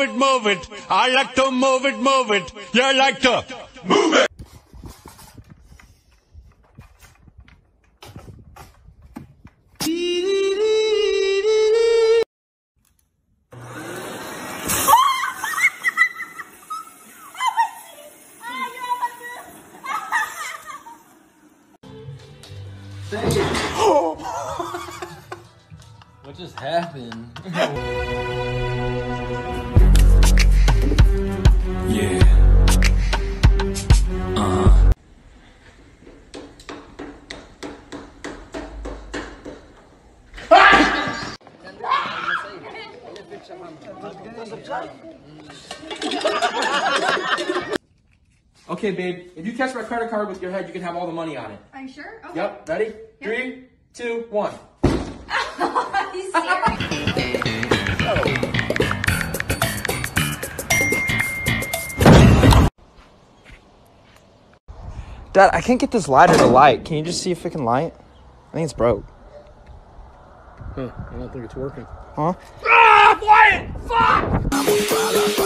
it, move it. I like to move it, move it. You like to move it. What just happened? Okay, babe. If you catch my credit card with your head, you can have all the money on it. Are you sure? Okay. Yep. Ready? Three, two, one. Are you serious? Dad, I can't get this lighter to light. Can you just see if it can light? I think it's broke. Huh, I don't think it's working. Huh? Ah, Yo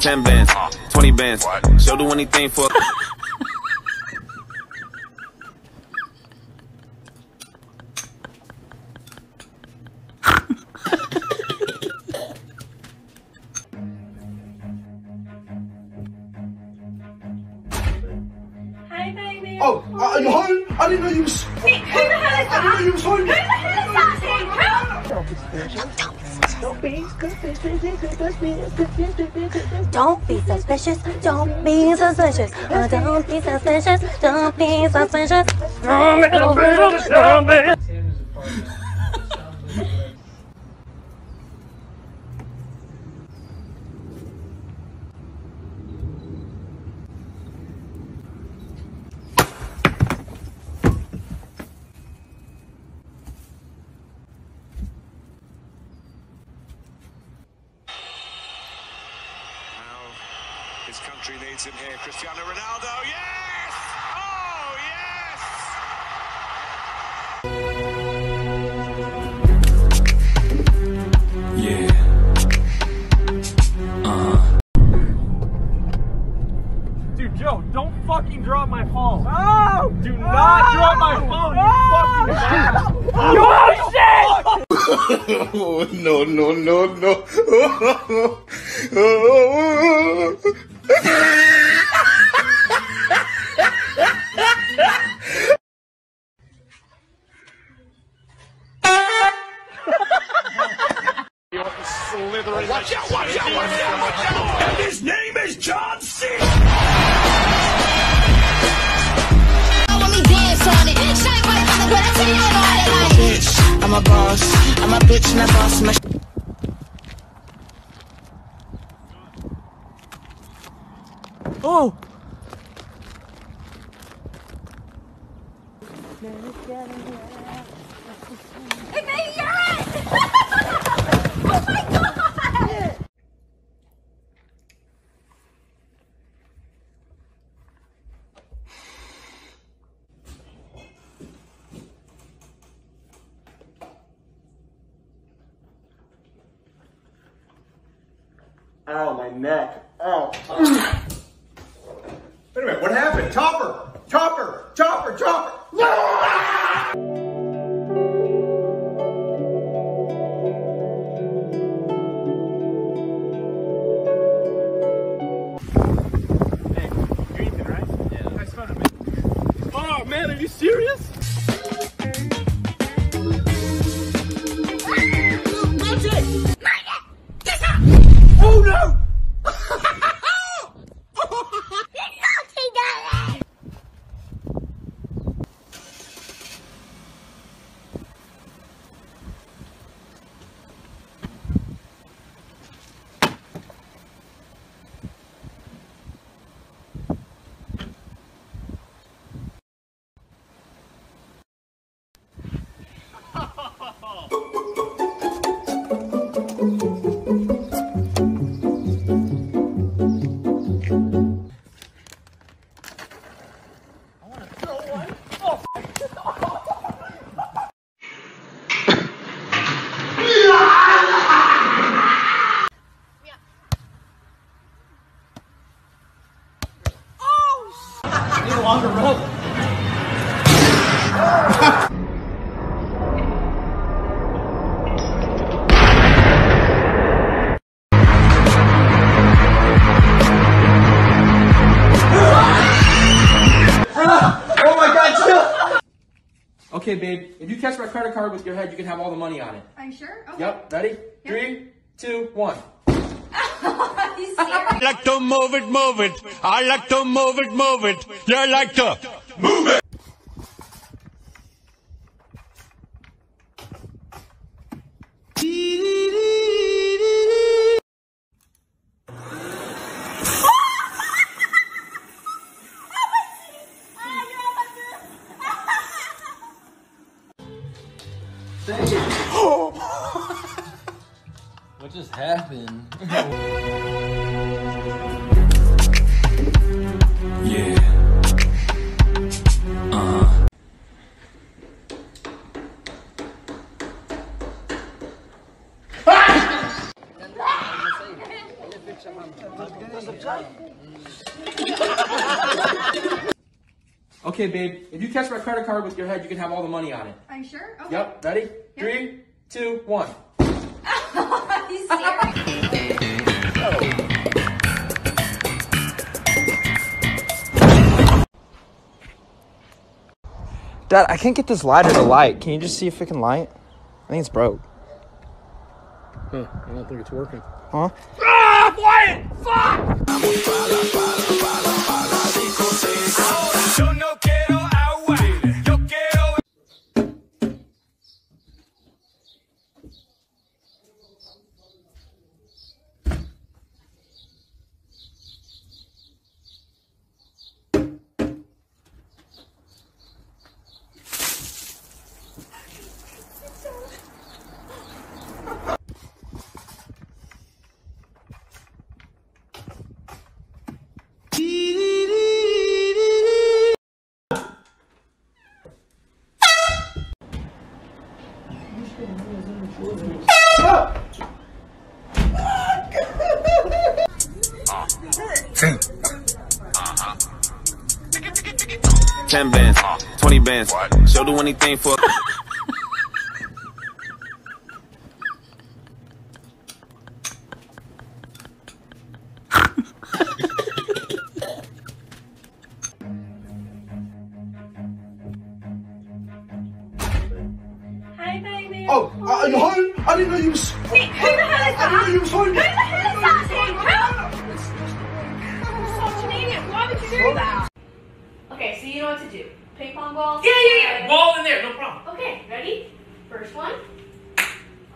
10 bands, 20 bands. She'll do anything for. Oh, are you home? I didn't know you was. Nick, who the hell is that? I didn't know you was home. Who the hell is that? Nick, don't be suspicious. Don't be suspicious. Uh, don't be suspicious. Don't be suspicious. Don't be suspicious. Don't be. His country needs him here. Cristiano Ronaldo. Yes! Oh, yes! Yeah. Uh. Dude, Joe, don't fucking drop my phone. No! Do not drop my phone. You fucking Oh, shit! Oh, no, no, no, no. Watch out, watch out, watch out, watch out! And his name is John Cena. I'm a boss. I'm a bitch and a boss. My Oh! Hey, baby, you're it! Ow, my neck. Ow. Wait a minute, what happened? Chopper! Chopper! Chopper! Chopper! Oh, man, are you serious? Okay, babe. If you catch my credit card with your head, you can have all the money on it. Are you sure? Okay. Yep. Ready? Three, two, one. Are you serious? I like to move it, move it. I like to move it, move it. You like to move it. What Okay, babe. If you catch my credit card with your head, you can have all the money on it. Are you sure? Okay. Yep. Ready? Three, two, one. Are you serious? Dad, I can't get this lighter to light. Can you just see if it can light? I think it's broke. Huh, I don't think it's working. Huh? Ah! Yo Ten bands, twenty bands. She'll do anything for.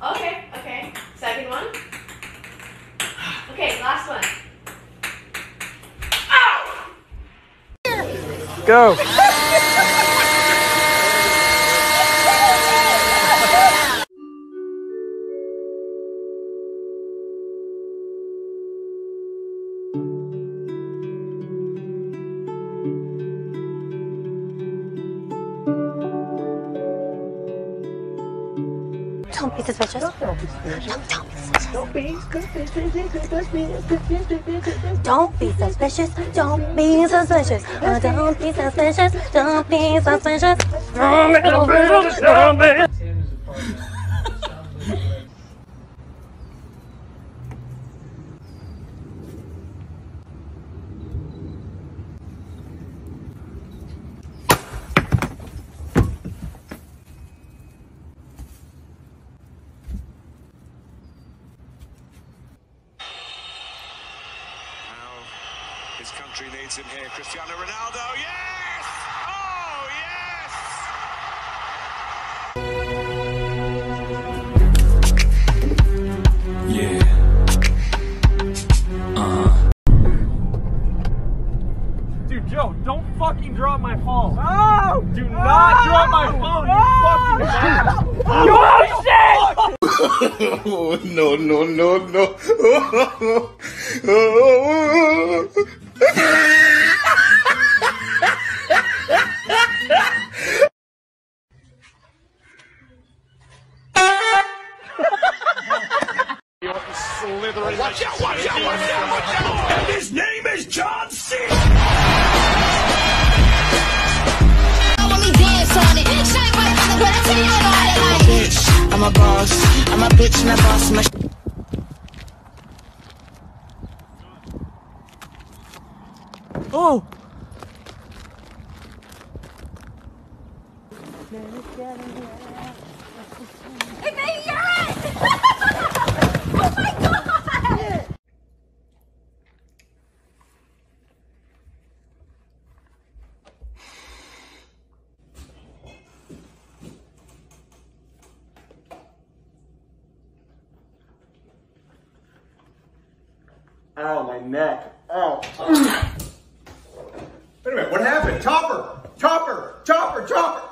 Okay, okay. Second one. Okay, last one. Ow! Go. Don't be suspicious. Don't be suspicious. Don't be suspicious. Don't be suspicious. Uh, Don't be suspicious. Don't be suspicious. Needs him here. Cristiano Ronaldo, yes! Oh, yes! Yeah. Uh. Dude, Joe, don't fucking drop my phone. Oh! Do not drop my phone, you fucking bastard! Oh, no, no, no, no. Oh! Ow, my neck. Ow. What happened? Chopper! Chopper! Chopper! Chopper!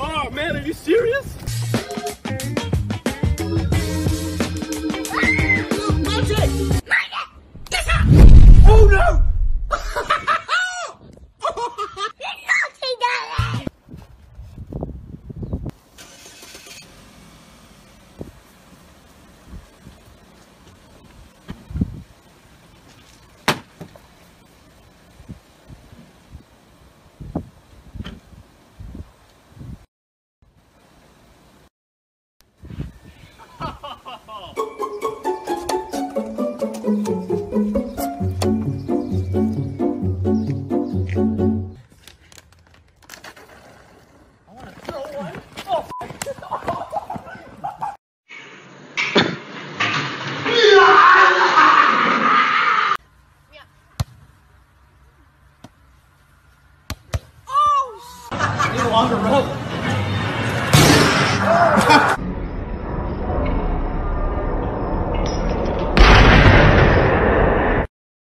Oh man, are you serious?